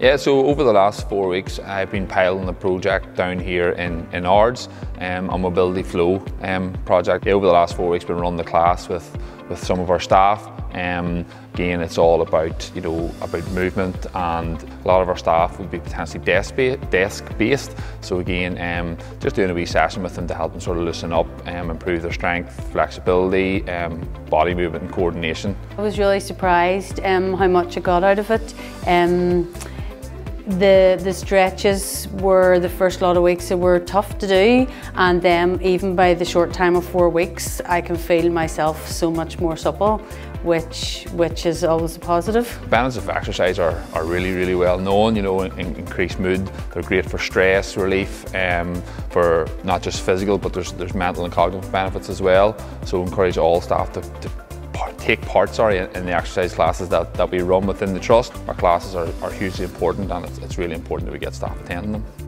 Yeah, so over the last four weeks, I've been piloting the project down here in, in Ards, um, a mobility flow um, project. Yeah, over the last four weeks, we've been running the class with, with some of our staff. Um, again, it's all about, you know, about movement and a lot of our staff would be potentially desk-based. So again, um, just doing a wee session with them to help them sort of loosen up, um, improve their strength, flexibility, um, body movement and coordination. I was really surprised um, how much I got out of it. The, the stretches were the first lot of weeks that were tough to do and then even by the short time of four weeks I can feel myself so much more supple which which is always a positive. Benefits of exercise are, are really really well known, you know, in, increased mood, they're great for stress relief, um, for not just physical but there's, there's mental and cognitive benefits as well so encourage all staff to, to take part sorry, in the exercise classes that, that we run within the Trust. Our classes are, are hugely important and it's, it's really important that we get staff attending them.